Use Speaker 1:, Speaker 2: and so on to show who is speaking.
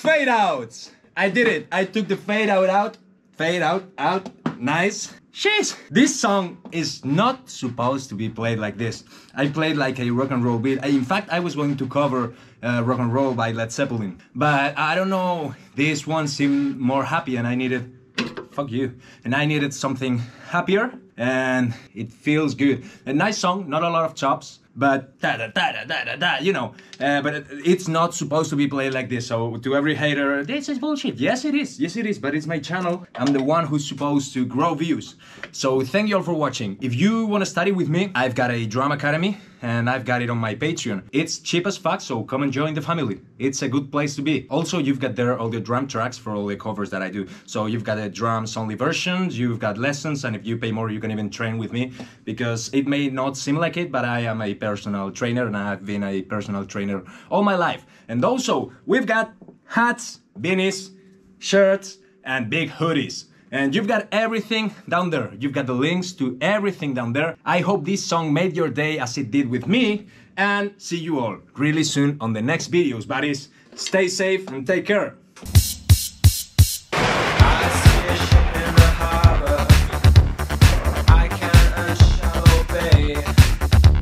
Speaker 1: fade outs. I did it. I took the fade out out, fade out out. Nice. Jeez. This song is not supposed to be played like this. I played like a rock and roll beat. In fact, I was going to cover uh, rock and roll by Led Zeppelin, but I don't know. This one seemed more happy, and I needed fuck you. And I needed something happier, and it feels good. A nice song, not a lot of chops, but da da da da da da da, you know. Uh, but it, it's not supposed to be played like this. So to every hater, this is bullshit. Yes, it is. Yes, it is. But it's my channel. I'm the one who's supposed to grow views. So thank you all for watching. If you want to study with me, I've got a drum academy and I've got it on my Patreon. It's cheap as fuck, so come and join the family. It's a good place to be. Also, you've got there all the drum tracks for all the covers that I do. So you've got the drums only versions, you've got lessons, and if you pay more, you can even train with me because it may not seem like it, but I am a personal trainer and I've been a personal trainer all my life. And also, we've got hats, beanies, shirts, and big hoodies. And you've got everything down there. You've got the links to everything down there. I hope this song made your day as it did with me. And see you all really soon on the next videos, buddies. Stay safe and take care.